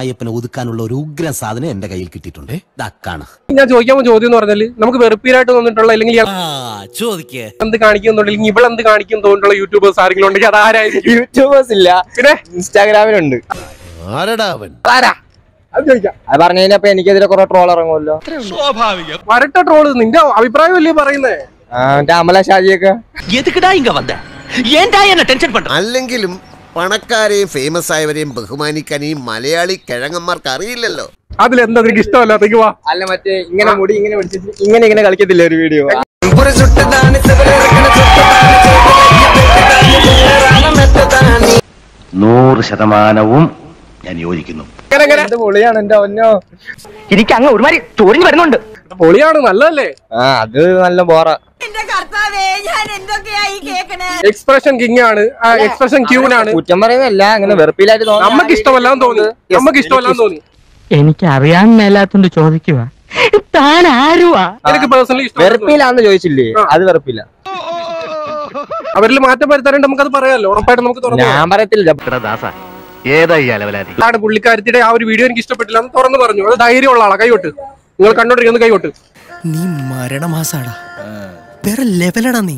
അമ്മായിയപ്പനെ ഒതുക്കാനുള്ള ഒരു ഉഗ്രം സാധനം എന്റെ കയ്യിൽ കിട്ടിയിട്ടുണ്ട് ദക്കാണ് ഞാൻ ചോദിക്കാൻ പോകുന്ന ചോദ്യം എന്ന് പറഞ്ഞാൽ നമുക്ക് വെറുപ്പീരായിട്ട് തോന്നിട്ടുള്ള അല്ലെങ്കിൽ ഇയാൾ ചോദിക്കേ എന്ത് കാണിക്കുന്നുണ്ടെങ്കിൽ ഇവൾ എന്ത് കാണിക്കും തോന്നിട്ടുള്ള യൂട്യൂബേഴ്സ് ആരെങ്കിലും ഉണ്ടെങ്കിൽ അത് ആരായിരിക്കും യൂട്യൂബേഴ്സ് ഇല്ല പിന്നെ ഇൻസ്റ്റാഗ്രാമിലുണ്ട് ആരടാ അവൻ ആരാ അത് ചോദിക്കാം അത് പറഞ്ഞു കഴിഞ്ഞപ്പോ എനിക്കെതിരെ കുറെ ട്രോൾ ഇറങ്ങുമല്ലോ വരട്ട ട്രോള് നിന്റെ അഭിപ്രായം അല്ലേ പറയുന്നേ ആ, മറ്റേ അമല ഷാജിയൊക്കെ எதுக்குடா இங்க வந்த ஏன்டா என்ன டென்ஷன் பண்ற അല്ലെങ്കിലും പണക്കാരെയും ഫേമസ് ആയവരെയും ബഹുമാനിക്കാൻ ഈ മലയാളി കിഴങ്ങന്മാർക്ക് അറിയില്ലല്ലോ. അതിലെന്താ നിനക്ക് ഇഷ്ടമല്ലാത്തേക്ക് വാ. അല്ല മറ്റേ ഇങ്ങനെ മുടി ഇങ്ങനെ പിടിച്ചിട്ട് ഇങ്ങനെ ഇങ്ങനെ കളിക്കത്തില്ല ഒരു വീഡിയോ നൂറ് ശതമാനവും ഞാൻ യോജിക്കുന്നു. പൊളിയാണ് എന്റെ ഒന്നോ എനിക്ക് അങ്ങ് ഒരുമാതിരി ചോരിഞ്ഞ് വരുന്നുണ്ട്. പൊളിയാണ് നല്ലതല്ലേ? ആ അത് നല്ല ബോറ. എന്റെ കർത്താവേ ഞാൻ എന്തൊക്കെയായി കേക്കണേ? എക്സ്പ്രഷൻ കിങ് ആണ്. എക്സ്പ്രഷൻ ക്യൂൻ ആണ് കുറ്റം പറയുന്നല്ല അങ്ങനെ വെറുപ്പിലായിട്ട് തോന്നുന്നു നമുക്ക് ഇഷ്ടമല്ലാന്ന് തോന്നി. നമുക്ക് ഇഷ്ടമല്ലാന്ന് തോന്നി. എനിക്ക് അറിയാൻ മേലാത്തോണ്ട് ചോദിക്കുക താൻ ആരുവാ? എനിക്ക് പേഴ്സണലി വെറുപ്പിലാന്ന് ചോദിച്ചില്ലേ? അത് വെറുപ്പില്ല. അവരിൽ മാറ്റം വരുത്താനുണ്ട് നമുക്കത് പറയാമല്ലോ ഉറപ്പായിട്ട് നമുക്ക് ഞാൻ പറയത്തില്ല. ദാസ ഏതാ ഈ പുള്ളിക്കാരത്തിയുടെ ആ ഒരു വീഡിയോ എനിക്ക് ഇഷ്ടപ്പെട്ടില്ല എന്ന് തുറന്നു പറഞ്ഞു. അത് ധൈര്യമുള്ള ആളാ. കൈവിട്ട് നിങ്ങൾ കണ്ടോണ്ടിരിക്കുന്നു കൈകോട്ട് നീ മരണമാസാടാ. വേറെ ലെവലടാ നീ.